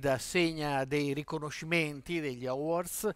Trade assegna dei riconoscimenti, degli awards,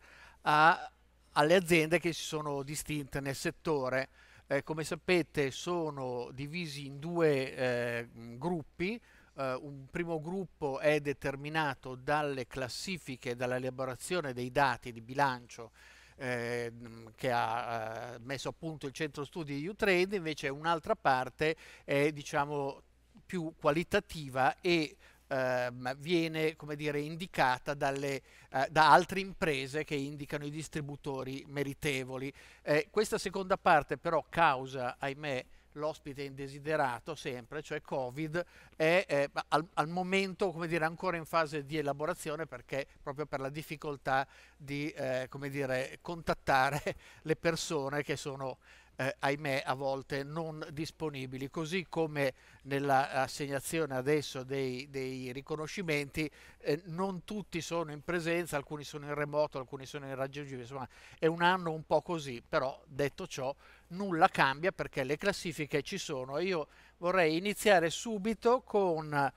a, alle aziende che si sono distinte nel settore. Eh, come sapete sono divisi in due eh, gruppi, Uh, un primo gruppo è determinato dalle classifiche, dall'elaborazione dei dati di bilancio eh, che ha eh, messo a punto il centro studi di Utrade, invece un'altra parte è diciamo più qualitativa e ehm, viene come dire, indicata dalle, eh, da altre imprese che indicano i distributori meritevoli. Eh, questa seconda parte però causa, ahimè, l'ospite indesiderato sempre, cioè Covid, è eh, al, al, momento come dire, ancora in fase di elaborazione perché proprio per la difficoltà di eh, come dire, contattare le persone che sono eh, ahimè a volte non disponibili, così come nell'assegnazione adesso dei, dei riconoscimenti eh, non tutti sono in presenza, alcuni sono in remoto, alcuni sono irraggiungibili, insomma è un anno un po' così, però detto ciò nulla cambia perché le classifiche ci sono. Io vorrei iniziare subito con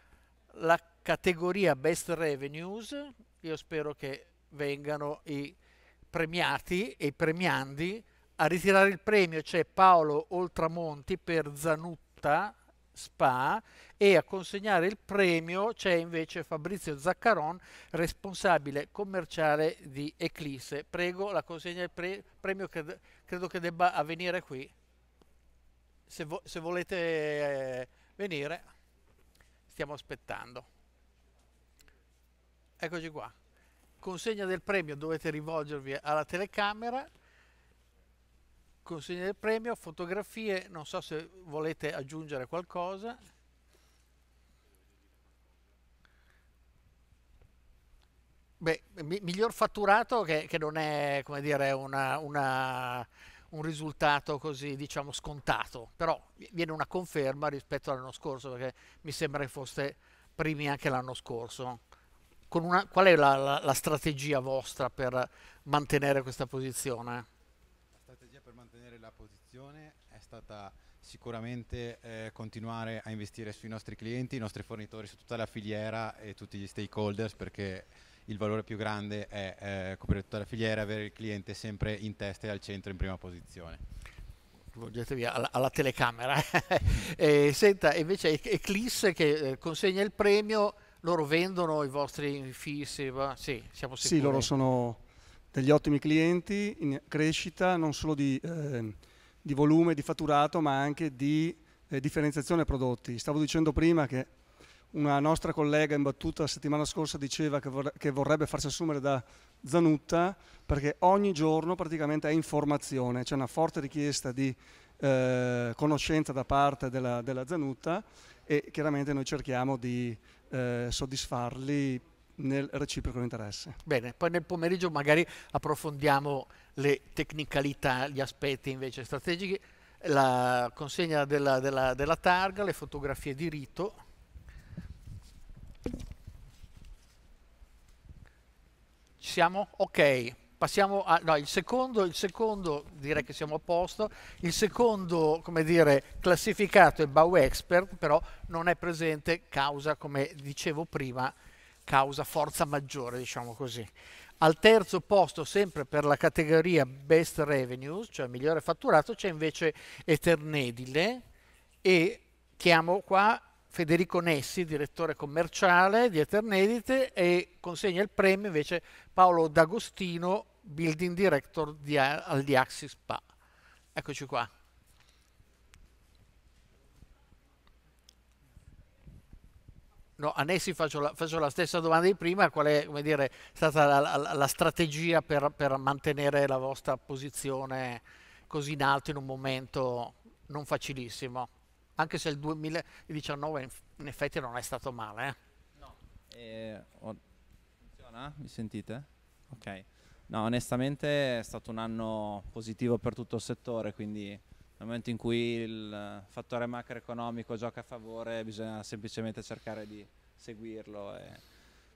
la categoria Best Revenues, io spero che vengano i premiati e i premiandi a ritirare il premio c'è Paolo Oltramonti per Zanutta Spa e a consegnare il premio c'è invece Fabrizio Zaccaron, responsabile commerciale di Eclisse. Prego la consegna del pre premio che credo che debba avvenire qui. Se, vo se volete eh, venire, stiamo aspettando. Eccoci qua. Consegna del premio, dovete rivolgervi alla telecamera consegna del premio, fotografie, non so se volete aggiungere qualcosa. Beh, mi miglior fatturato che, che, non è, come dire, una, una, un risultato così, diciamo, scontato, però viene una conferma rispetto all'anno scorso, perché mi sembra che foste primi anche l'anno scorso. Una, qual è la, la, la strategia vostra per mantenere questa posizione? Posizione è stata sicuramente eh, continuare a investire sui nostri clienti, i nostri fornitori, su tutta la filiera e tutti gli stakeholders perché il valore più grande è eh, coprire tutta la filiera e avere il cliente sempre in testa e al centro in prima posizione. Volgetevi alla, alla telecamera. e, senta, invece Eclisse che eh, consegna il premio, loro vendono i vostri fissi? Sì, siamo sicuri. Sì, loro sono degli ottimi clienti in crescita non solo di, eh, di volume, di fatturato, ma anche di eh, differenziazione prodotti. Stavo dicendo prima che una nostra collega in battuta la settimana scorsa diceva che, vorre che vorrebbe farsi assumere da Zanutta perché ogni giorno praticamente è informazione, c'è una forte richiesta di eh, conoscenza da parte della, della Zanutta e chiaramente noi cerchiamo di eh, soddisfarli nel reciproco interesse. Bene, poi nel pomeriggio magari approfondiamo le tecnicalità, gli aspetti invece strategici, la consegna della, della, della targa, le fotografie di rito. Ci siamo? Ok. Passiamo a, no, il secondo, il secondo, direi che siamo a posto, il secondo, come dire, classificato è Bau Expert, però non è presente causa, come dicevo prima, causa forza maggiore, diciamo così. Al terzo posto, sempre per la categoria Best Revenues, cioè migliore fatturato, c'è invece Eternedile e chiamo qua Federico Nessi, direttore commerciale di Eternedite e consegna il premio invece Paolo D'Agostino, building director di, al Diaxis Spa. Eccoci qua. No, a Nessi faccio la, faccio la, stessa domanda di prima, qual è dire, stata la, la, la strategia per, per, mantenere la vostra posizione così in alto in un momento non facilissimo? Anche se il 2019 in effetti non è stato male. Eh? No. Eh, funziona? Mi sentite? Ok. No, onestamente è stato un anno positivo per tutto il settore, quindi nel momento in cui il fattore macroeconomico gioca a favore bisogna semplicemente cercare di seguirlo. E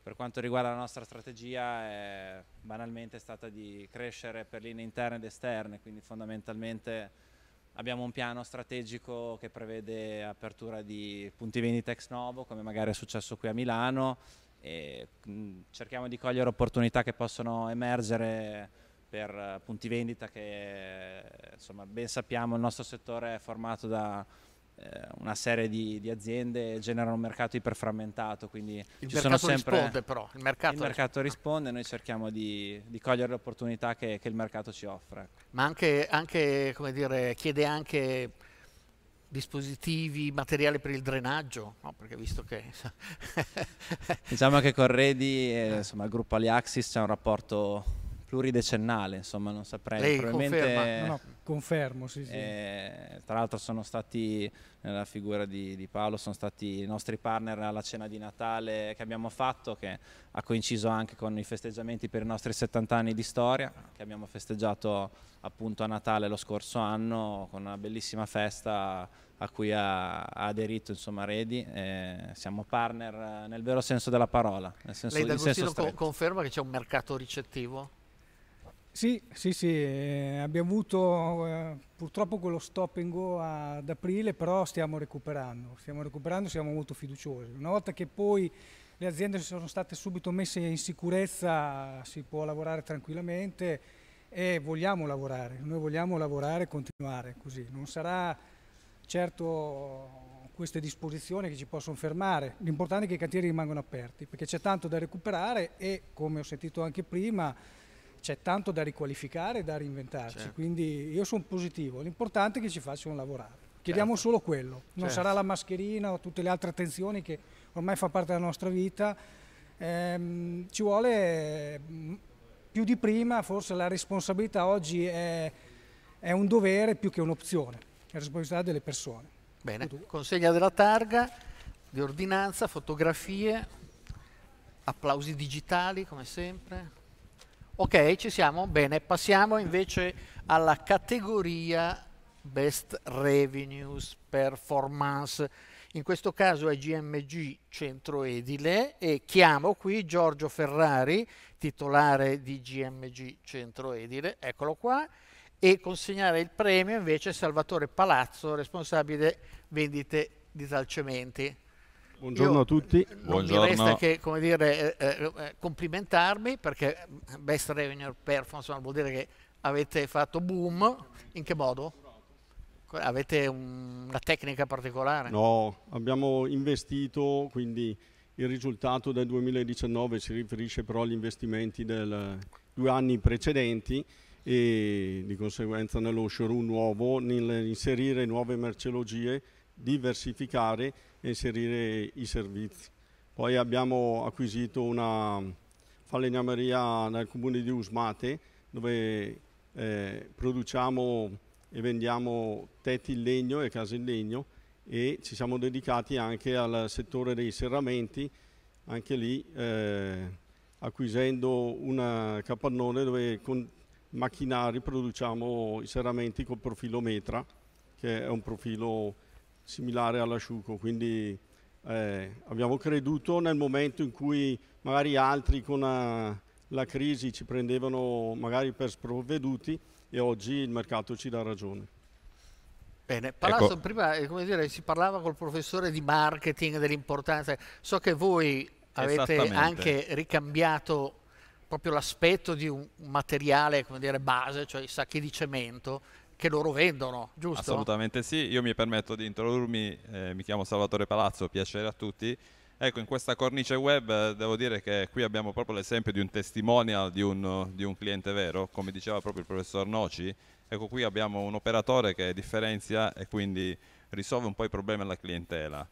per quanto riguarda la nostra strategia è banalmente stata di crescere per linee interne ed esterne, quindi fondamentalmente abbiamo un piano strategico che prevede apertura di punti vendita ex novo come magari è successo qui a Milano e cerchiamo di cogliere opportunità che possono emergere per punti vendita che insomma, ben sappiamo il nostro settore è formato da eh, una serie di, di, aziende generano un mercato iperframmentato, quindi il ci mercato sono sempre, risponde però, il mercato, il mercato risponde, noi cerchiamo di, di, cogliere le opportunità che, che il mercato ci offre. Ma anche, anche come dire, chiede anche dispositivi, materiali per il drenaggio, no? perché visto che... diciamo che con Redi, eh, insomma, il gruppo Aliaxis c'è un rapporto pluridecennale, insomma, non saprei. Lei probabilmente, conferma? No, no, confermo, sì, sì. Eh, tra l'altro sono stati, nella figura di, di, Paolo, sono stati i nostri partner alla cena di Natale che abbiamo fatto, che ha coinciso anche con i festeggiamenti per i nostri 70 anni di storia, che abbiamo festeggiato appunto a Natale lo scorso anno con una bellissima festa a cui ha, ha aderito insomma Redi. Eh, siamo partner nel vero senso della parola. Nel senso, Lei D'Agostino co conferma che c'è un mercato ricettivo? Sì, sì, sì, eh, abbiamo avuto eh, purtroppo quello stop and go ad aprile, però stiamo recuperando, stiamo recuperando, siamo molto fiduciosi. Una volta che poi le aziende sono state subito messe in sicurezza si può lavorare tranquillamente e vogliamo lavorare, noi vogliamo lavorare e continuare così. Non sarà certo queste disposizioni che ci possono fermare, l'importante è che i cantieri rimangano aperti perché c'è tanto da recuperare e come ho sentito anche prima c'è tanto da riqualificare e da reinventarci, certo. quindi io sono positivo, l'importante è che ci facciano lavorare. Chiediamo certo. solo quello, non certo. sarà la mascherina o tutte le altre attenzioni che ormai fa parte della nostra vita, ehm, ci vuole mm, più di prima, forse la responsabilità oggi è, è un dovere più che un'opzione, è la responsabilità delle persone. Bene, consegna della targa, di ordinanza, fotografie, applausi digitali come sempre. Ok, ci siamo? Bene, passiamo invece alla categoria Best Revenues Performance. In questo caso è GMG Centro Edile e chiamo qui Giorgio Ferrari, titolare di GMG Centro Edile, eccolo qua, e consegnare il premio invece Salvatore Palazzo, responsabile vendite di Talcementi. Buongiorno Io a tutti. Non Buongiorno. mi resta che come dire, eh, eh, eh complimentarmi perché Best Revenue Performance vuol dire che avete fatto boom. In che modo? Avete un, una tecnica particolare? No, abbiamo investito, quindi il risultato del 2019 si riferisce però agli investimenti dei due anni precedenti e di conseguenza nello showroom nuovo, nell'inserire nuove merceologie, diversificare e inserire i servizi. Poi abbiamo acquisito una falegnameria nel comune di Usmate dove eh, produciamo e vendiamo tetti in legno e case in legno e ci siamo dedicati anche al settore dei serramenti, anche lì eh, acquisendo un capannone dove con macchinari produciamo i serramenti col profilo metra, che è un profilo similare all'asciugo, quindi eh, abbiamo creduto nel momento in cui magari altri con la, la crisi ci prendevano magari per sprovveduti e oggi il mercato ci dà ragione. Bene, Palazzo, ecco. prima eh, dire, si parlava col professore di marketing dell'importanza, so che voi avete anche ricambiato proprio l'aspetto di un materiale come dire, base, cioè i sacchi di cemento, che loro vendono, giusto? Assolutamente sì, io mi permetto di introdurmi, eh, mi chiamo Salvatore Palazzo, piacere a tutti. Ecco, in questa cornice web eh, devo dire che qui abbiamo proprio l'esempio di un testimonial di un, di un, cliente vero, come diceva proprio il professor Noci. Ecco, qui abbiamo un operatore che differenzia e quindi risolve un po' i problemi alla clientela,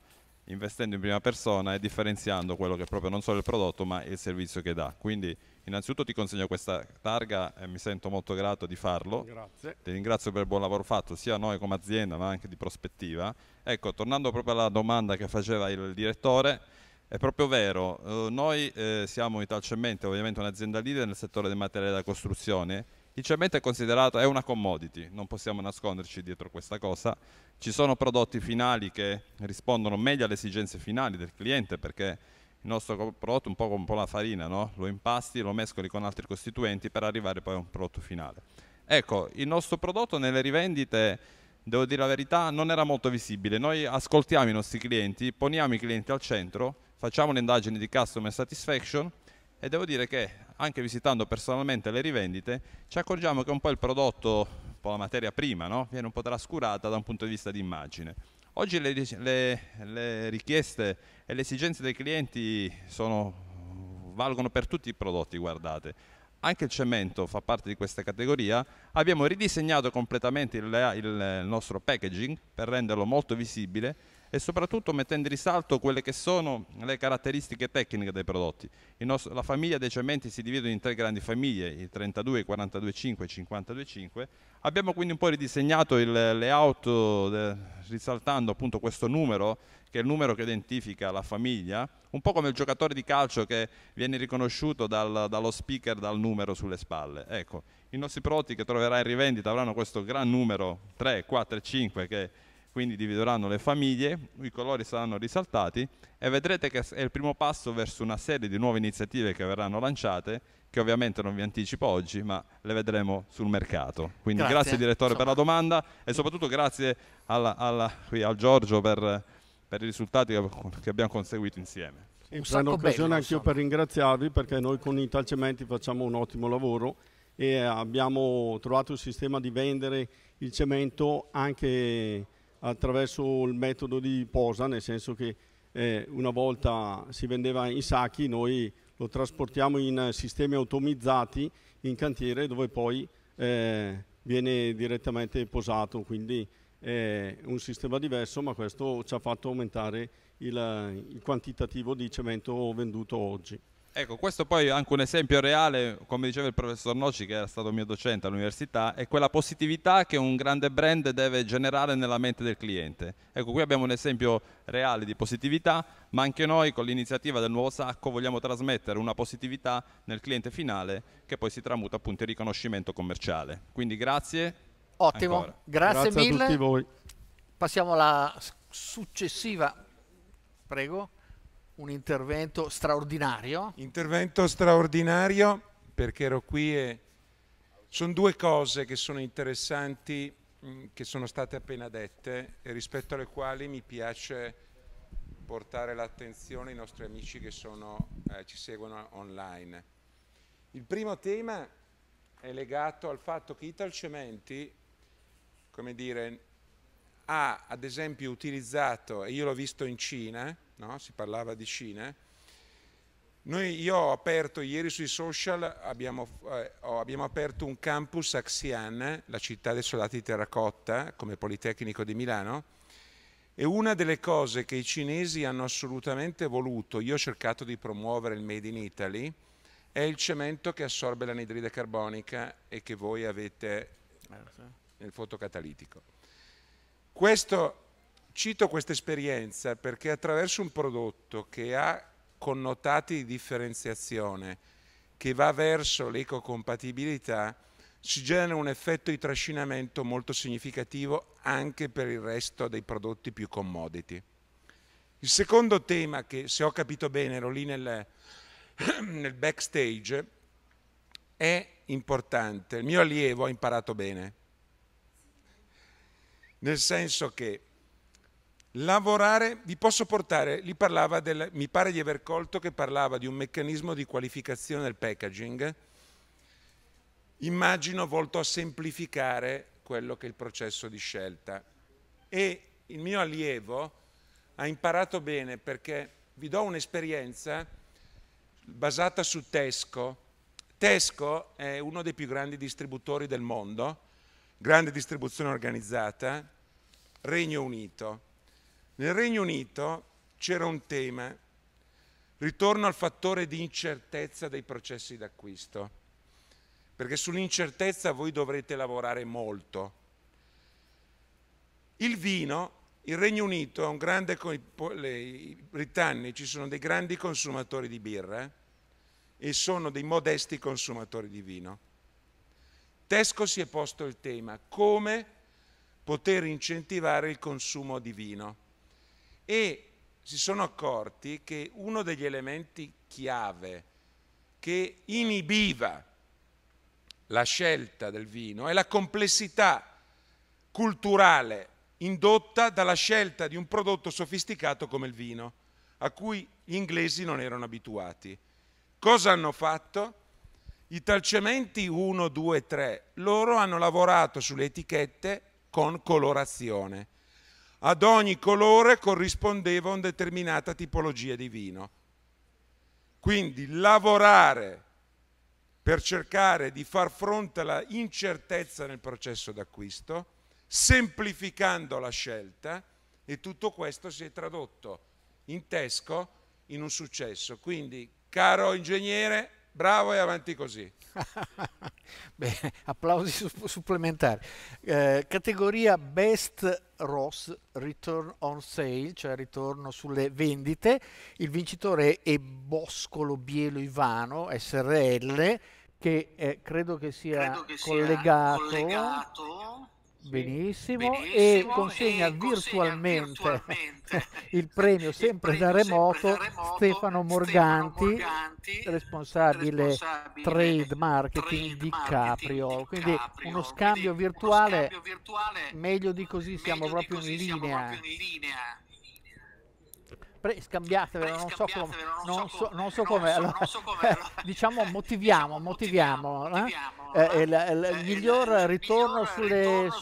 investendo in prima persona e differenziando quello che è proprio non solo il prodotto ma il servizio che dà. Quindi Innanzitutto ti consegno questa targa e mi sento molto grato di farlo. Grazie. Ti ringrazio per il buon lavoro fatto sia noi come azienda ma anche di prospettiva. Ecco, tornando proprio alla domanda che faceva il direttore, è proprio vero, eh, noi eh, siamo Italcemento, ovviamente un'azienda leader nel settore dei materiali da costruzione. Il cemento è considerato, è una commodity, non possiamo nasconderci dietro questa cosa. Ci sono prodotti finali che rispondono meglio alle esigenze finali del cliente perché il nostro prodotto un po' come la farina, no? lo impasti, lo mescoli con altri costituenti per arrivare poi a un prodotto finale. Ecco, il nostro prodotto nelle rivendite, devo dire la verità, non era molto visibile. Noi ascoltiamo i nostri clienti, poniamo i clienti al centro, facciamo un'indagine di customer satisfaction e devo dire che anche visitando personalmente le rivendite ci accorgiamo che un po' il prodotto, un po' la materia prima, no? viene un po' trascurata da un punto di vista di immagine. Oggi le, le, le richieste e le esigenze dei clienti sono, valgono per tutti i prodotti, guardate. Anche il cemento fa parte di questa categoria. Abbiamo ridisegnato completamente il, il nostro packaging per renderlo molto visibile e soprattutto mettendo in risalto quelle che sono le caratteristiche tecniche dei prodotti. Nostro, la famiglia dei cementi si divide in tre grandi famiglie, il 32, il 42,5 e il 52,5. Abbiamo quindi un po' ridisegnato il layout de, risaltando appunto questo numero che è il numero che identifica la famiglia, un po' come il giocatore di calcio che viene riconosciuto dal, dallo speaker dal numero sulle spalle. Ecco, i nostri prodotti che troverai in rivendita avranno questo gran numero 3, 4 e 5 che quindi divideranno le famiglie, i colori saranno risaltati e vedrete che è il primo passo verso una serie di nuove iniziative che verranno lanciate che ovviamente non vi anticipo oggi, ma le vedremo sul mercato. Quindi grazie, grazie direttore Insomma. per la domanda e soprattutto grazie alla, alla, qui, al Giorgio per, per, i risultati che, che abbiamo conseguito insieme. In prendo occasione anch'io per ringraziarvi perché noi con Italcementi facciamo un ottimo lavoro e abbiamo trovato il sistema di vendere il cemento anche attraverso il metodo di posa, nel senso che eh, una volta si vendeva in sacchi, noi lo trasportiamo in sistemi automizzati in cantiere dove poi eh, viene direttamente posato, quindi è un sistema diverso ma questo ci ha fatto aumentare il, il quantitativo di cemento venduto oggi. Ecco, questo poi è anche un esempio reale, come diceva il professor Noci, che era stato mio docente all'università, è quella positività che un grande brand deve generare nella mente del cliente. Ecco, qui abbiamo un esempio reale di positività, ma anche noi con l'iniziativa del nuovo sacco vogliamo trasmettere una positività nel cliente finale che poi si tramuta appunto in riconoscimento commerciale. Quindi grazie. Ottimo, grazie, grazie mille. a tutti voi. Passiamo alla successiva. Prego un intervento straordinario. Intervento straordinario perché ero qui e sono due cose che sono interessanti mm, che sono state appena dette e rispetto alle quali mi piace portare l'attenzione ai nostri amici che sono, eh, ci seguono online. Il primo tema è legato al fatto che Italcementi, come dire, ha ad esempio utilizzato, e io l'ho visto in Cina, no? si parlava di Cina. Noi, io ho aperto ieri sui social, abbiamo, eh, abbiamo, aperto un campus a Xi'an, la città dei soldati di terracotta, come Politecnico di Milano, e una delle cose che i cinesi hanno assolutamente voluto, io ho cercato di promuovere il Made in Italy, è il cemento che assorbe l'anidride carbonica e che voi avete nel fotocatalitico. Questo Cito questa esperienza perché attraverso un prodotto che ha connotati di differenziazione, che va verso l'ecocompatibilità, si genera un effetto di trascinamento molto significativo anche per il resto dei prodotti più commodity. Il secondo tema, che se ho capito bene ero lì nel, nel backstage, è importante. Il mio allievo ha imparato bene, nel senso che Lavorare, vi posso portare, del, mi pare di aver colto che parlava di un meccanismo di qualificazione del packaging, immagino volto a semplificare quello che è il processo di scelta. E il mio allievo ha imparato bene perché vi do un'esperienza basata su Tesco. Tesco è uno dei più grandi distributori del mondo, grande distribuzione organizzata, Regno Unito. Nel Regno Unito c'era un tema, ritorno al fattore di incertezza dei processi d'acquisto, perché sull'incertezza voi dovrete lavorare molto. Il vino, il Regno Unito è un grande, i britannici sono dei grandi consumatori di birra e sono dei modesti consumatori di vino. Tesco si è posto il tema come poter incentivare il consumo di vino e si sono accorti che uno degli elementi chiave che inibiva la scelta del vino è la complessità culturale indotta dalla scelta di un prodotto sofisticato come il vino. a cui gli inglesi non erano abituati. Cosa hanno fatto? I talcementi 1, 2, 3, loro hanno lavorato sulle etichette con colorazione. Ad ogni colore corrispondeva una determinata tipologia di vino. Quindi lavorare per cercare di far fronte alla incertezza nel processo d'acquisto, semplificando la scelta e tutto questo si è tradotto in Tesco in un successo. Quindi, caro ingegnere, bravo e avanti così. Bene, applausi su- supplementari. Eh, categoria Best Ross Return on Sale, cioè ritorno sulle vendite. Il vincitore è Boscolo Bielo Ivano SRL, che eh, credo che sia Credo che sia collegato. Benissimo, Benissimo, e consegna e virtualmente, virtualmente il premio sempre da premio remoto sempre da remoto, Stefano Morganti, Morganti, responsabile responsabile trade marketing trade di marketing Caprio. di Quindi Caprio. uno scambio Quindi uno virtuale, scambio virtuale, meglio di così siamo di proprio così in siamo linea. proprio in linea. Pre- scambiatevelo, non so come, non so, come- non so so- allora, diciamo motiviamo, motiviamo, eh? motiviamo, Eh, eh? il, il- il Eh, miglior il ritorno miglior sulle, ritorno sulle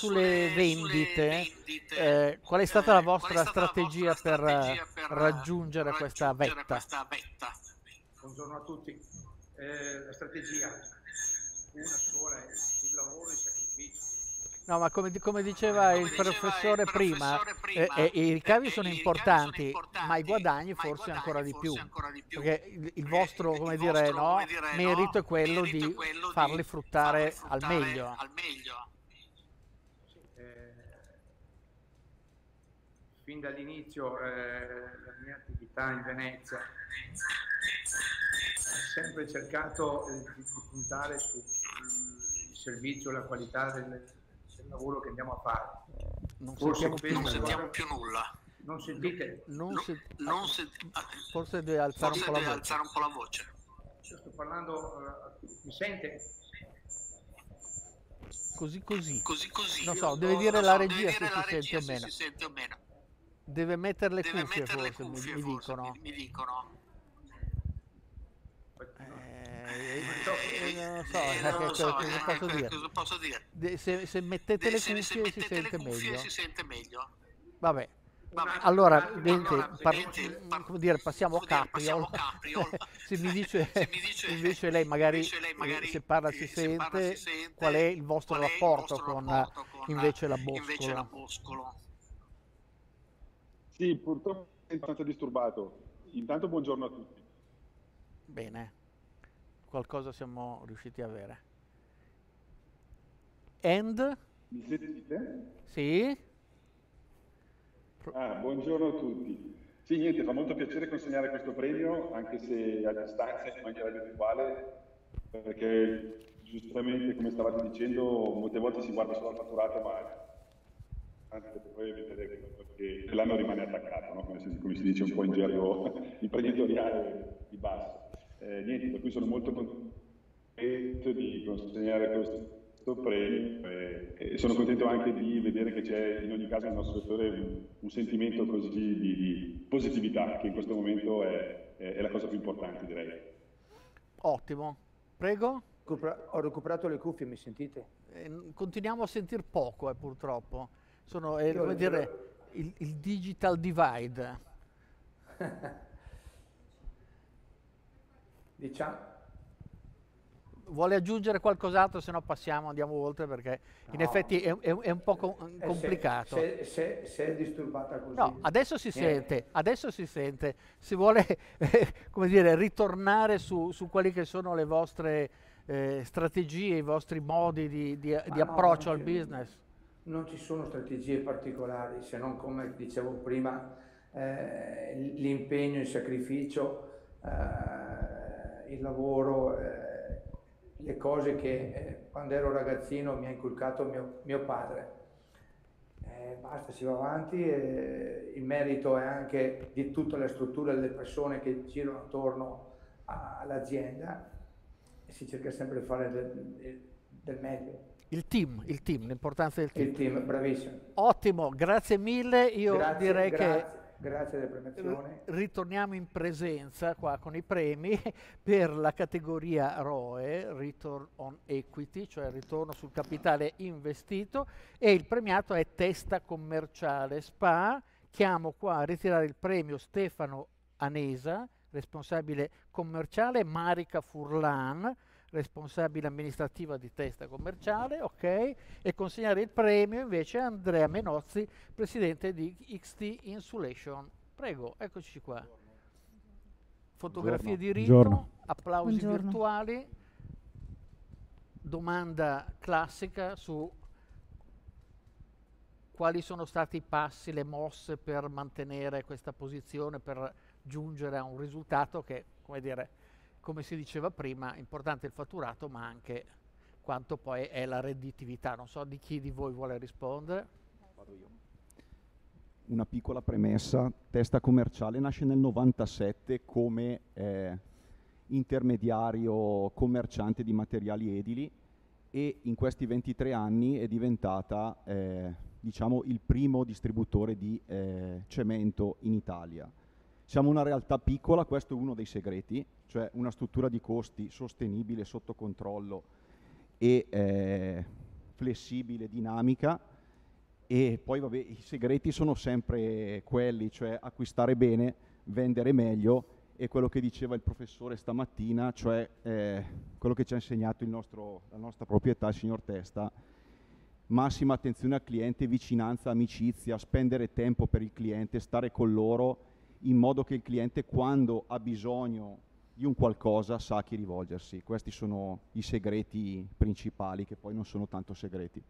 sulle- vendite. Eh, qual è stata la Eh, vostra stata la strategia vostra per, strategia eh, per, raggiungere questa vetta? questa vetta? Buongiorno a tutti. Eh, la strategia, una sola, è il lavoro e il sacrificio. No, ma come, come diceva Come il diceva professore il prima, professore prima, eh, eh, i ricavi eh, sono i ricavi importanti, sono importanti, ma i guadagni ma i forse guadagni ancora di forse più. ancora di più. Perché il, il Perché vostro, il come vostro, dire, no, come dire, no, merito è quello merito di quello di farli fruttare farli al fruttare meglio. al meglio. Eh, fin dall'inizio eh, la mia attività in Venezia ho sempre cercato eh, di, puntare sul servizio e la qualità del, del lavoro che andiamo a fare. Non Forse sentiamo più Non nulla. sentiamo più nulla. Non sentite? Non No- se- non se- forse deve alzare un forse po' la deve voce. alzare un po' la voce. Io sto parlando, eh, mi sente? Così così. Così così. Non so, deve non dire la regia dire se la si regia sente o se meno. si sente o meno. Deve mettere le Deve cuffie mettere le forse, mi- cuffie, mi, forse, dicono. mi, mi dicono. Eh, eh, non so, Eh, eh, non so, cosa eh, posso che- dire? cosa posso dire? De- se, se mettete le Se- cuffie se si mettete le sente cuffie meglio. si sente meglio. Vabbè. Vabbè. Allora, Allora, niente, par- niente, par- come dire, passiamo a Capriol. Capriol. se mi dice, Se mi dice- invece lei magari, invece lei magari, eh, se parla si eh, se parla sente, si sente, qual è il vostro è il rapporto vostro con, rapporto con, invece la invece la Boscola? Boscolo? Sì, purtroppo è abbastanza disturbato. Intanto buongiorno a tutti. Bene, qualcosa siamo riusciti a avere. And? Mi sentite? Sì? Ah, buongiorno a tutti. Sì, niente, fa molto piacere consegnare questo premio, anche se a distanza in maniera virtuale, perché giustamente, come stavate dicendo, molte volte si guarda solo al fatturato, ma anche poi vedete che- che l'anno rimane attaccato, no? come, si, come si dice un po' in gergo imprenditoriale di basso. Eh, niente, per cui sono molto contento di consegnare questo premio eh, e sono contento anche di vedere che c'è in ogni caso nel nostro settore un, un sentimento così di, di positività, che in questo momento è, è- è la cosa più importante, direi. Ottimo. Prego? Ho recuperato le cuffie, mi sentite? Eh, n- continuiamo a sentir poco, eh, purtroppo. Sono, Io come dire, il, il digital divide. Diciamo, Vuole aggiungere qualcos'altro, se no passiamo, andiamo oltre perché in No. effetti è, è- è un po' com- eh, complicato. Se, se- se è disturbata così. No, adesso si Niente. sente, adesso si sente. Si vuole, eh, come dire, ritornare su, su quelle che sono le vostre eh, strategie, i vostri modi di, di- di no, approccio al business. Non ci sono strategie particolari, se non come dicevo prima, eh, l'impegno, il sacrificio, eh, il lavoro, eh, le cose che eh, quando ero ragazzino mi ha inculcato mio, mio padre. Eh, basta, si va avanti il merito è anche di tutta la struttura delle persone che girano attorno all'azienda e si cerca sempre di fare del, del meglio. Il team, il team, l'importanza del team. Il team, bravissimo. Ottimo, grazie mille. Io Grazie, direi grazie. che Grazie delle premiazioni. R- ritorniamo in presenza qua con i premi per la categoria ROE, Return on Equity, cioè ritorno sul capitale investito e il premiato è Testa Commerciale SPA. Chiamo qua a ritirare il premio Stefano Anesa, responsabile commerciale, Marica Furlan, responsabile amministrativa di testa commerciale, ok, e consegnare il premio invece a Andrea Menozzi, presidente di XT Insulation. Prego, eccoci qua. Fotografie di rito, Buongiorno. applausi Buongiorno. virtuali, domanda classica su quali sono stati i passi, le mosse per mantenere questa posizione, per giungere a un risultato che, come dire, come si diceva prima, importante il fatturato, ma anche quanto poi è la redditività. Non so di chi di voi vuole rispondere. Una piccola premessa, Testa Commerciale nasce nel 97 come eh, intermediario commerciante di materiali edili e in questi 23 anni è diventata eh, diciamo, il primo distributore di eh, cemento in Italia. Siamo una realtà piccola, questo è uno dei segreti, cioè una struttura di costi sostenibile, sotto controllo e eh, flessibile, dinamica. E poi vabbè, i segreti sono sempre quelli, cioè acquistare bene, vendere meglio e quello che diceva il professore stamattina, cioè eh, quello che ci ha insegnato nostro- la nostra proprietà, il signor Testa, massima attenzione al cliente, vicinanza, amicizia, spendere tempo per il cliente, stare con loro in modo che il cliente quando ha bisogno di un qualcosa sa a chi rivolgersi. Questi sono i segreti principali che poi non sono tanto segreti.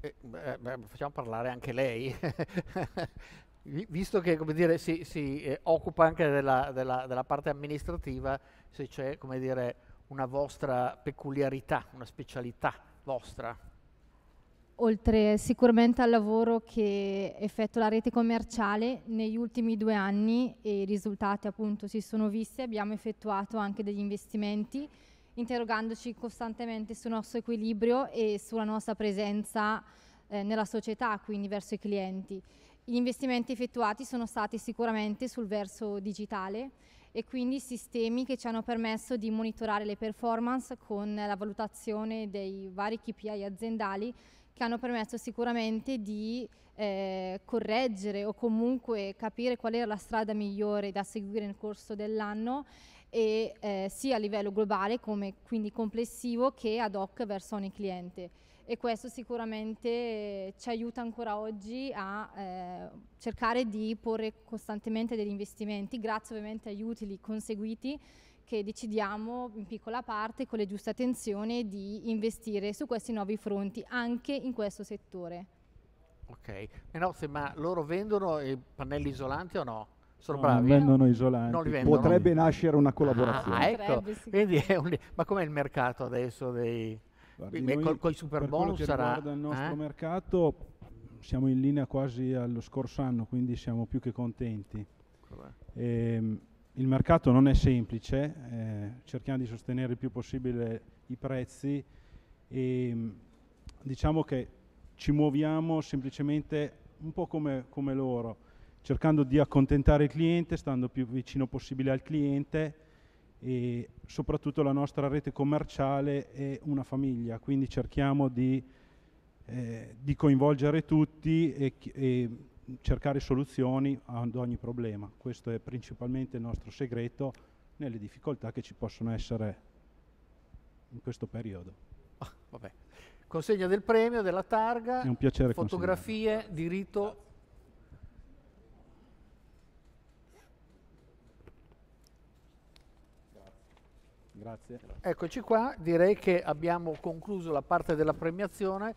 Eh, beh, facciamo parlare anche lei, Vi- visto che dire, si, si, eh, occupa anche della, della- della parte amministrativa, se c'è dire, una vostra peculiarità, una specialità vostra. Oltre sicuramente al lavoro che effettua la rete commerciale, negli ultimi due anni e i risultati appunto si sono visti, abbiamo effettuato anche degli investimenti, interrogandoci costantemente sul nostro equilibrio e sulla nostra presenza eh, nella società, quindi verso i clienti. Gli investimenti effettuati sono stati sicuramente sul verso digitale e quindi sistemi che ci hanno permesso di monitorare le performance con la valutazione dei vari KPI aziendali che hanno permesso sicuramente di eh, correggere o comunque capire qual era la strada migliore da seguire nel corso dell'anno e eh, sia a livello globale come quindi complessivo che ad hoc verso ogni cliente. E questo sicuramente eh, ci aiuta ancora oggi a eh, cercare di porre costantemente degli investimenti grazie ovviamente agli utili conseguiti che decidiamo in piccola parte con le giuste attenzioni di investire su questi nuovi fronti anche in questo settore. Ok, Menozzi, ma loro vendono i pannelli isolanti o no? Sono No, bravi? non vendono isolanti. Non li vendono? Potrebbe nascere una collaborazione. Ah, ecco. Potrebbe, sì. Quindi è un ma com'è il mercato adesso dei... Guardi, Beh, noi, col- super bonus sarà... il nostro eh? mercato siamo in linea quasi allo scorso anno, quindi siamo più che contenti. Ehm, il mercato non è semplice, eh, cerchiamo di sostenere il più possibile i prezzi e mh, diciamo che ci muoviamo semplicemente un po' come, come loro, cercando di accontentare il cliente, stando più vicino possibile al cliente e soprattutto la nostra rete commerciale è una famiglia, quindi cerchiamo di, eh, di coinvolgere tutti e, e cercare soluzioni ad ogni problema. Questo è principalmente il nostro segreto nelle difficoltà che ci possono essere in questo periodo. Ah, vabbè. Consegna del premio, della targa, fotografie di rito. Grazie. Eccoci qua, direi che abbiamo concluso la parte della premiazione.